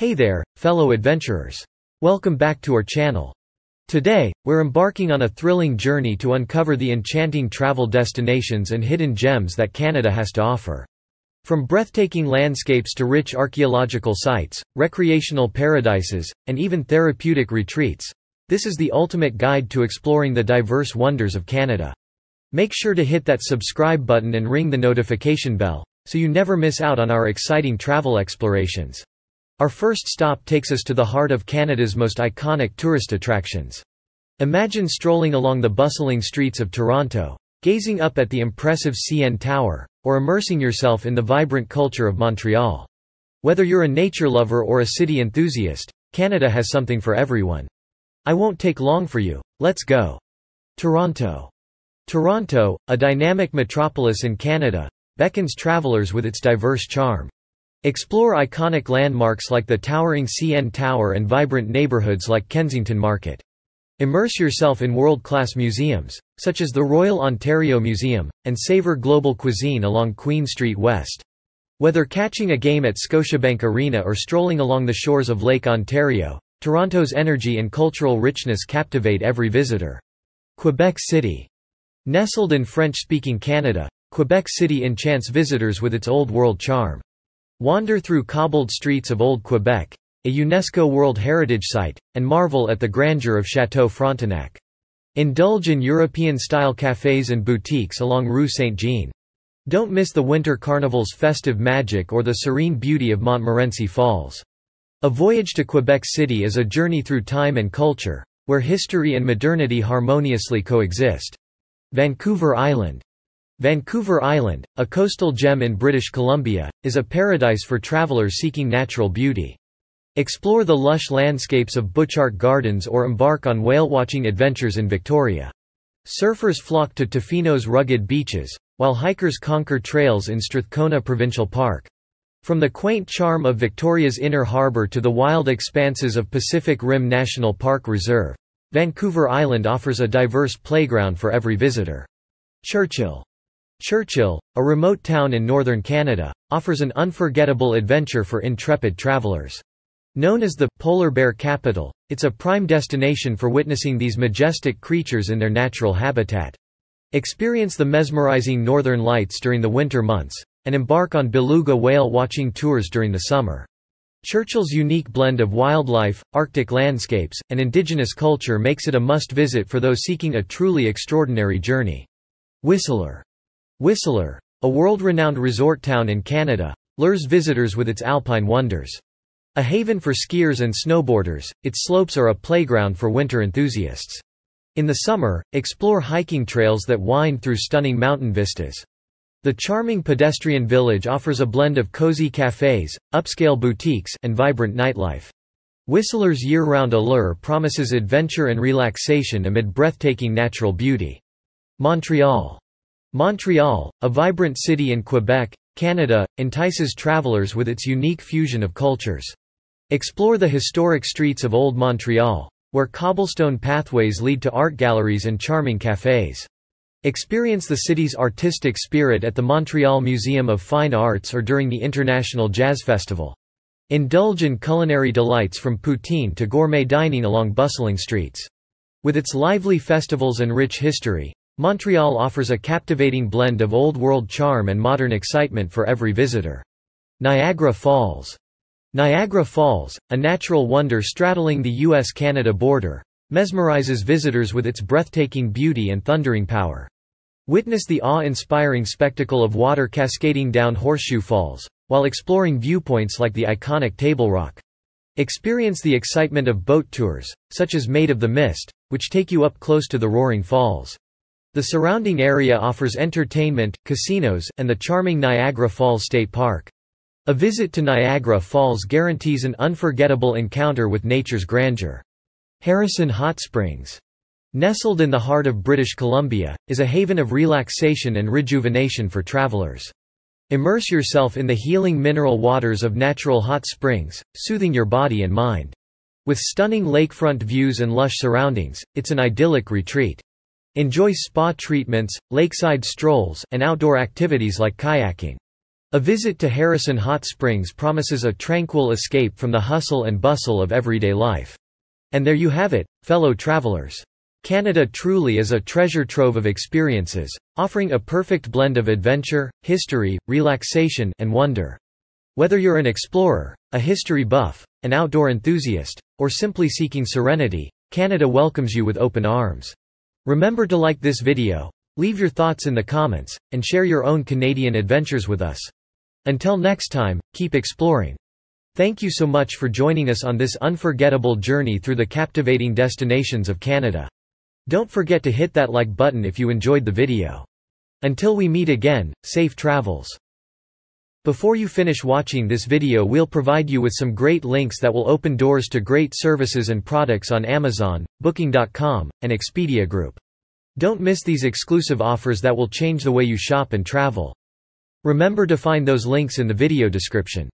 Hey there, fellow adventurers. Welcome back to our channel. Today, we're embarking on a thrilling journey to uncover the enchanting travel destinations and hidden gems that Canada has to offer. From breathtaking landscapes to rich archaeological sites, recreational paradises, and even therapeutic retreats, this is the ultimate guide to exploring the diverse wonders of Canada. Make sure to hit that subscribe button and ring the notification bell, so you never miss out on our exciting travel explorations. Our first stop takes us to the heart of Canada's most iconic tourist attractions. Imagine strolling along the bustling streets of Toronto, gazing up at the impressive CN Tower, or immersing yourself in the vibrant culture of Montreal. Whether you're a nature lover or a city enthusiast, Canada has something for everyone. I won't take long for you, let's go. Toronto. Toronto, a dynamic metropolis in Canada, beckons travelers with its diverse charm. Explore iconic landmarks like the towering CN Tower and vibrant neighbourhoods like Kensington Market. Immerse yourself in world-class museums, such as the Royal Ontario Museum, and savor global cuisine along Queen Street West. Whether catching a game at Scotiabank Arena or strolling along the shores of Lake Ontario, Toronto's energy and cultural richness captivate every visitor. Quebec City. Nestled in French-speaking Canada, Quebec City enchants visitors with its old-world charm. Wander through cobbled streets of Old Quebec, a UNESCO World Heritage Site, and marvel at the grandeur of Château Frontenac. Indulge in European-style cafes and boutiques along Rue Saint-Jean. Don't miss the Winter Carnival's festive magic or the serene beauty of Montmorency Falls. A voyage to Quebec City is a journey through time and culture, where history and modernity harmoniously coexist. Vancouver Island Vancouver Island, a coastal gem in British Columbia, is a paradise for travelers seeking natural beauty. Explore the lush landscapes of Butchart Gardens or embark on whale-watching adventures in Victoria. Surfers flock to Tofino's rugged beaches, while hikers conquer trails in Strathcona Provincial Park. From the quaint charm of Victoria's Inner Harbour to the wild expanses of Pacific Rim National Park Reserve, Vancouver Island offers a diverse playground for every visitor. Churchill Churchill, a remote town in northern Canada, offers an unforgettable adventure for intrepid travelers. Known as the polar bear capital, it's a prime destination for witnessing these majestic creatures in their natural habitat. Experience the mesmerizing northern lights during the winter months, and embark on beluga whale watching tours during the summer. Churchill's unique blend of wildlife, Arctic landscapes, and indigenous culture makes it a must-visit for those seeking a truly extraordinary journey. Whistler Whistler, a world-renowned resort town in Canada, lures visitors with its alpine wonders. A haven for skiers and snowboarders, its slopes are a playground for winter enthusiasts. In the summer, explore hiking trails that wind through stunning mountain vistas. The charming pedestrian village offers a blend of cozy cafes, upscale boutiques, and vibrant nightlife. Whistler's year-round allure promises adventure and relaxation amid breathtaking natural beauty. Montreal Montreal, a vibrant city in Quebec, Canada, entices travelers with its unique fusion of cultures. Explore the historic streets of Old Montreal, where cobblestone pathways lead to art galleries and charming cafes. Experience the city's artistic spirit at the Montreal Museum of Fine Arts or during the International Jazz Festival. Indulge in culinary delights from poutine to gourmet dining along bustling streets. With its lively festivals and rich history, Montreal offers a captivating blend of old-world charm and modern excitement for every visitor. Niagara Falls Niagara Falls, a natural wonder straddling the U.S.-Canada border, mesmerizes visitors with its breathtaking beauty and thundering power. Witness the awe-inspiring spectacle of water cascading down Horseshoe Falls, while exploring viewpoints like the iconic Table Rock. Experience the excitement of boat tours, such as Maid of the Mist, which take you up close to the roaring falls. The surrounding area offers entertainment, casinos, and the charming Niagara Falls State Park. A visit to Niagara Falls guarantees an unforgettable encounter with nature's grandeur. Harrison Hot Springs. Nestled in the heart of British Columbia, is a haven of relaxation and rejuvenation for travelers. Immerse yourself in the healing mineral waters of natural hot springs, soothing your body and mind. With stunning lakefront views and lush surroundings, it's an idyllic retreat. Enjoy spa treatments, lakeside strolls, and outdoor activities like kayaking. A visit to Harrison Hot Springs promises a tranquil escape from the hustle and bustle of everyday life. And there you have it, fellow travelers. Canada truly is a treasure trove of experiences, offering a perfect blend of adventure, history, relaxation, and wonder. Whether you're an explorer, a history buff, an outdoor enthusiast, or simply seeking serenity, Canada welcomes you with open arms. Remember to like this video, leave your thoughts in the comments, and share your own Canadian adventures with us. Until next time, keep exploring. Thank you so much for joining us on this unforgettable journey through the captivating destinations of Canada. Don't forget to hit that like button if you enjoyed the video. Until we meet again, safe travels. Before you finish watching this video we'll provide you with some great links that will open doors to great services and products on Amazon, Booking.com, and Expedia Group. Don't miss these exclusive offers that will change the way you shop and travel. Remember to find those links in the video description.